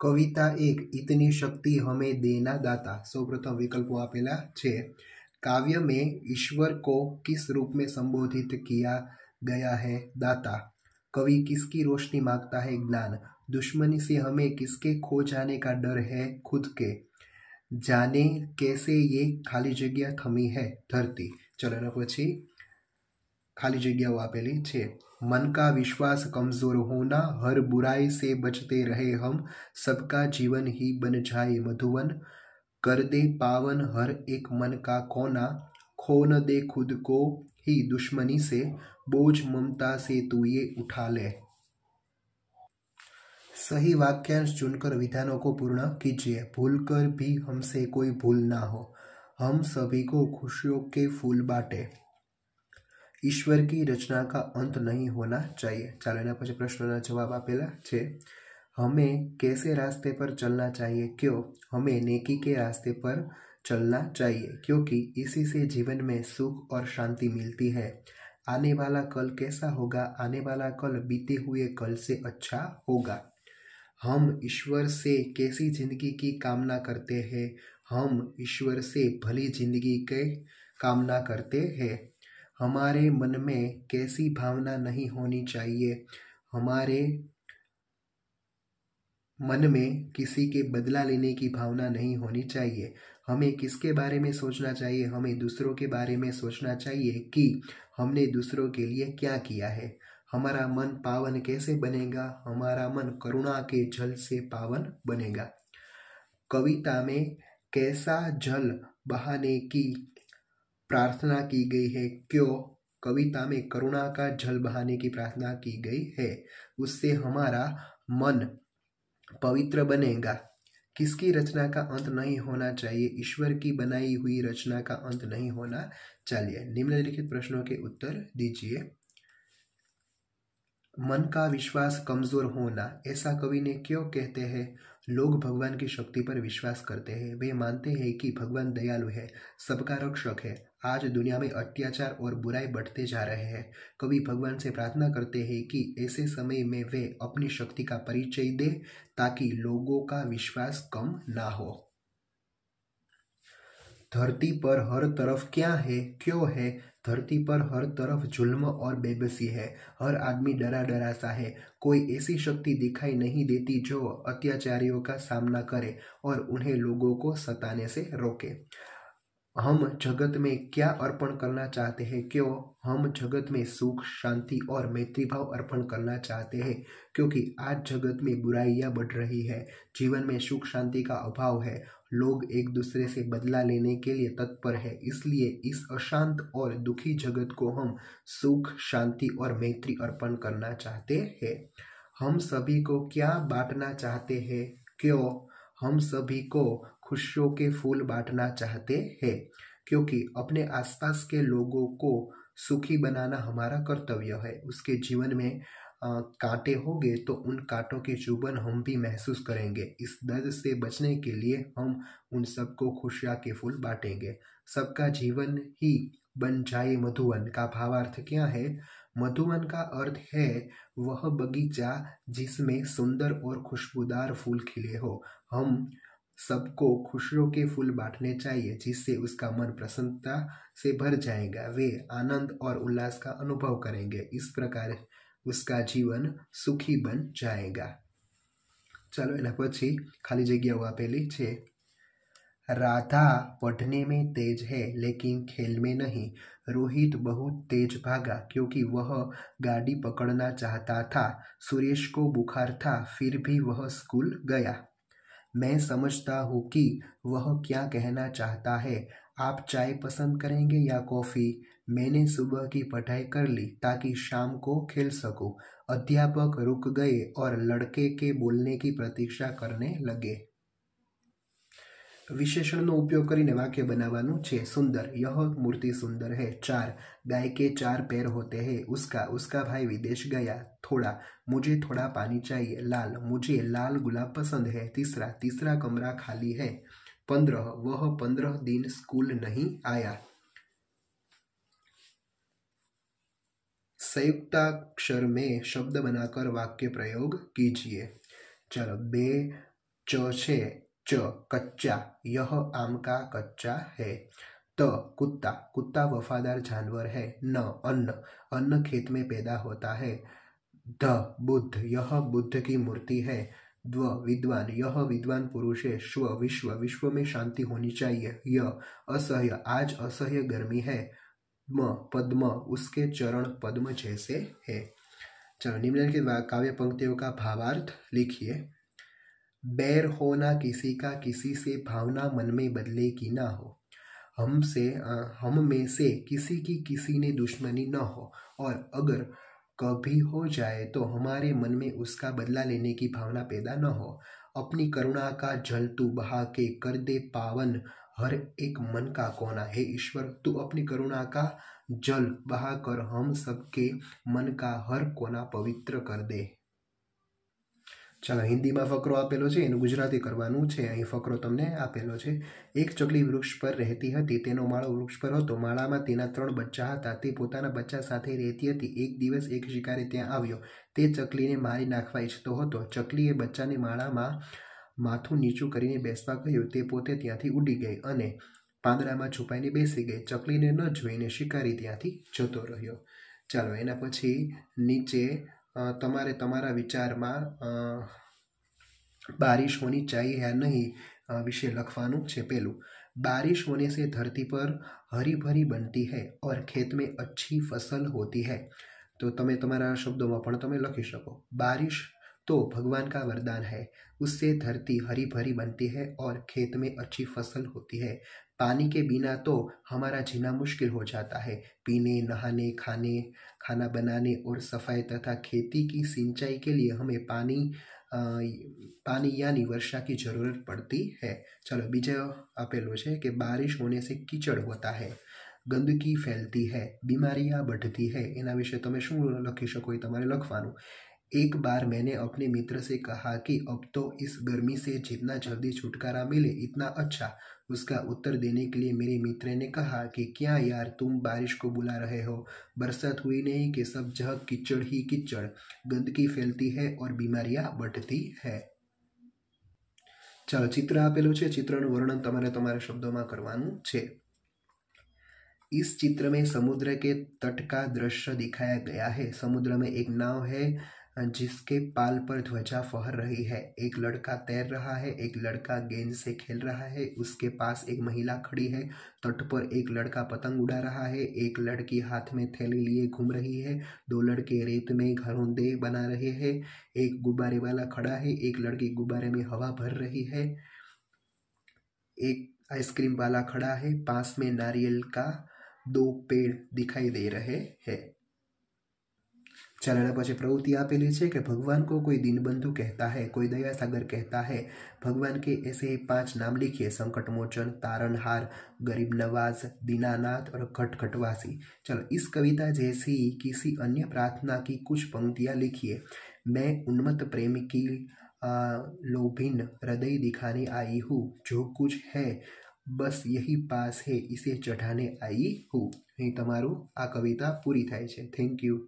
કવિતા એક इतनी शक्ति हमें देना दाता સૌપ્રથમ વિકલ્પો આપેલા છે काव्य में ईश्वर को किस रूप में संबोधित किया गया है दाता कवि किसकी रोशनी मांगता है ज्ञान दुश्मनी से हमें किसके खो जाने का डर है खुद के जाने कैसे ये खाली जगह थमी है धरती चलो એના પછી खाली जगह આપેલી છે मन का विश्वास कमज़ोर होना, हर बुराई से बचते रहे हम, सबका जीवन ही बन जाए मधुवन कर दे पावन हर एक मन का कोना खो न दे खुद को ही दुश्मनी से, बोझ ममता से तू ये उठा ले। सही वाक्यांश चुनकर विधानों को पूर्ण कीजिए भूल कर भी हमसे कोई भूल ना हो। हम सभी को खुशियों के फूल बांटे। ईश्वर की रचना का अंत नहीं होना चाहिए ચાલો એના પછી પ્રશ્નના જવાબ આપેલા છે हमें कैसे रास्ते पर चलना चाहिए क्यों हमें नेकी के रास्ते पर चलना चाहिए क्योंकि इसी से जीवन में सुख और शांति मिलती है आने वाला कल कैसा होगा आने वाला कल बीते हुए कल से अच्छा होगा हम ईश्वर से कैसी जिंदगी की कामना करते हैं हम ईश्वर से भली जिंदगी के कामना करते हैं हमारे मन में कैसी भावना नहीं होनी चाहिए। हमारे मन में किसी के बदला लेने की भावना नहीं होनी चाहिए। हमें किसके बारे में सोचना चाहिए? हमें दूसरों के बारे में सोचना चाहिए कि हमने दूसरों के लिए क्या किया है? हमारा मन पावन कैसे बनेगा? हमारा मन करुणा के जल से पावन बनेगा। कविता में, कैसा जल बहाने की प्रार्थना की गई है। क्यों? कविता में करुणा का जल बहाने की प्रार्थना की गई है। उससे हमारा मन पवित्र बनेगा। किसकी रचना का अंत नहीं होना चाहिए? ईश्वर की बनाई हुई रचना का अंत नहीं होना चाहिए। निम्नलिखित प्रश्नों के उत्तर दीजिए। मन का विश्वास कमज़ोर होना। ऐसा कवि ने क्यों कहते हैं? लोग भगवान की शक्ति पर विश्वास करते हैं। वे मानते हैं कि भगवान दयालु है। सबका रक्षक है। आज दुनिया में अत्याचार और बुराई बढ़ते जा रहे हैं। कवि भगवान से प्रार्थना करते हैं कि ऐसे समय में वे अपनी शक्ति का परिचय दे ताकि लोगों का विश्वास कम ना हो। धरती पर हर तरफ़ क्या है, क्यों है? धरती पर हर तरफ़ जुल्म और बेबसी है। हर आदमी डरा डरा सा है। कोई ऐसी शक्ति दिखाई नहीं देती जो अत्याचारियों का सामना करे और उन्हें लोगों को सताने से रोके। हम जगत में क्या अर्पण करना चाहते हैं? क्यों हम जगत में सुख, शांति और मैत्री भाव अर्पण करना चाहते हैं? क्योंकि आज जगत में बुराइयाँ बढ़ रही है। जीवन में सुख, शांति का अभाव है। लोग एक दूसरे से बदला लेने के लिए तत्पर है। इसलिए इस अशांत और दुखी जगत को हम सुख, शांति और मैत्री अर्पण करना चाहते हैं। हम सभी को क्या बांटना चाहते हैं? क्यों हम सभी को खुशियों के फूल बांटना चाहते हैं, क्योंकि अपने आसपास के लोगों को सुखी बनाना हमारा कर्तव्य है। उसके जीवन में कांटे होंगे तो उन कांटों के चुभन हम भी महसूस करेंगे। इस दर्द से बचने के लिए हम उन सबको खुशियाँ के फूल बांटेंगे। सबका जीवन ही बन जाए मधुवन का भावार्थ क्या है? मधुवन का अर्थ है वह बगीचा जिसमें सुंदर और खुशबूदार फूल खिले हो हम सबको खुशियों के फूल बांटने चाहिए जिससे उसका मन प्रसन्नता से भर जाएगा वे आनंद और उल्लास का अनुभव करेंगे इस प्रकार उसका जीवन सुखी बन जाएगा चलो એના પછી ખાલી જગ્યાઓ આપેલી છે राधा पढ़ने में तेज है लेकिन खेल में नहीं रोहित बहुत तेज भागा क्योंकि वह गाड़ी पकड़ना चाहता था। सुरेश को बुखार था, फिर भी वह स्कूल गया। मैं समझता हूँ कि वह क्या कहना चाहता है। आप चाय पसंद करेंगे या कॉफ़ी? मैंने सुबह की पढ़ाई कर ली ताकि शाम को खेल सकूँ। अध्यापक रुक गए और लड़के के बोलने की प्रतीक्षा करने लगे। विशेषण उपयोग कर वाक्य बनावा છે. सुंदर यह मूर्ति सुंदर है चार गाय के चार पैर होते हैं उसका उसका भाई विदेश गया थोड़ा मुझे थोड़ा पानी चाहिए लाल मुझे लाल गुलाब पसंद है तीसरा तीसरा कमरा खाली है पंद्रह वह पंद्रह दिन स्कूल नहीं आया संयुक्ताक्षर में शब्द बनाकर वाक्य प्रयोग कीजिए चलो बे चे च कच्चा, यह आम का कच्चा है। त कुत्ता कुत्ता वफादार जानवर है। न अन्न अन्न खेत में पैदा होता है। ध बुद्ध, यह बुद्ध की मूर्ति है। द्व विद्वान, यह विद्वान पुरुष है। स्व विश्व विश्व में शांति होनी चाहिए। य असह्य, आज असह्य गर्मी है। म पद्म, उसके चरण पद्म जैसे है। चलो निम्नलिखित काव्य पंक्तियों का भावार्थ लिखिए। बैर हो ना किसी का, किसी से भावना मन में बदले की ना हो। हम से हम में से किसी की किसी ने दुश्मनी न हो। और अगर कभी हो जाए तो हमारे मन में उसका बदला लेने की भावना पैदा न हो। अपनी करुणा का जल तू बहा के कर दे पावन। हर एक मन का कोना है ईश्वर। तू अपनी करुणा का जल बहा कर हम सबके मन का हर कोना पवित्र कर दे। ચાલો, હિન્દીમાં ફકરો આપેલો છે, એનું ગુજરાતી કરવાનું છે. અહીં ફકરો તમને આપેલો છે. એક ચકલી વૃક્ષ પર રહેતી હતી, તેનો માળો વૃક્ષ પર હતો. માળામાં તેના ત્રણ બચ્ચા હતા. તે પોતાના બચ્ચા સાથે રહેતી હતી. એક દિવસ એક શિકારી ત્યાં આવ્યો. તે ચકલીને મારી નાખવા ઈચ્છતો હતો. ચકલીએ બચ્ચાને માળામાં માથું નીચું કરીને બેસવા કહ્યું. તે પોતે ત્યાંથી ઉડી ગઈ અને પાંદડામાં છુપાઈને બેસી ગઈ. ચકલીને ન જોઈને શિકારી ત્યાંથી જતો રહ્યો. ચાલો, એના પછી નીચે તમારે તમારા વિચારમાં બારિશ હોની चाहिए या नहीं વિશે લખવાનું છે પેલું बारिश होने से धरती पर हरी भरी बनती है और खेत में अच्छी फसल होती है तो તમે તમારા શબ્દોમાં પણ તમે લખી શકો બારિશ तो भगवान का वरदान है उससे धरती हरी भरी बनती है और खेत में अच्छी फसल होती है पानी के बिना तो हमारा जीना मुश्किल हो जाता है पीने नहाने खाने खाना बनाने और सफाई तथा खेती की सिंचाई के लिए हमें पानी पानी यानी वर्षा की जरूरत पड़ती है चलो बीजे अपेलो है कि बारिश होने से कीचड़ होता है गंदगी फैलती है बीमारियां बढ़ती है એના વિશે તમે શું લખી શકો એ તમારે લખવાનું एक बार मैंने अपने मित्र से कहा कि अब तो इस गर्मी से जितना जल्दी छुटकारा मिले इतना अच्छा उसका उत्तर देने के लिए मेरे मित्र ने कहा कि क्या यार तुम बारिश को बुला रहे हो बरसात हुई नहीं कि सब जगह कीचड़ ही कीचड़ गंदगी फैलती है और बीमारियां बढ़ती है ચાલો ચિત્ર આપેલું છે ચિત્રનું વર્ણન તમારે તમારા શબ્દોમાં કરવાનું છે इस चित्र में समुद्र के तट का दृश्य दिखाया गया है समुद्र में एक नाव है जिसके पाल पर ध्वजा फहर रही है। एक लड़का तैर रहा है, एक लड़का गेंद से खेल रहा है, उसके पास एक महिला खड़ी है, तट पर एक लड़का पतंग उड़ा रहा है, एक लड़की हाथ में थैली लिए घूम रही है, दो लड़के रेत में घरोंदे बना रहे हैं, एक गुब्बारे वाला खड़ा है, एक लड़की गुब्बारे में हवा भर रही है, एक आइसक्रीम वाला खड़ा है, पास में नारियल का दो पेड़ दिखाई दे रहे हैं। चरण પછી પ્રવૃત્તિ આપેલી છે કે ભગવાન को कोई दीनबंधु कहता है कोई दया सागर कहता है भगवान के ऐसे पांच नाम लिखिए संकट मोचन तारणहार गरीब नवाज दीनानाथ और खटखटवासी चलो इस कविता जैसी किसी अन्य प्रार्थना की कुछ पंक्तियां लिखिए मैं उन्मत्त प्रेम की लोभिन हृदय दिखाने आई हूँ जो कुछ है બસ યહી પાસ હે ઇસે ચઢાને આઈ હું અહીં તમારું આ કવિતા પૂરી થાય છે થેન્ક યુ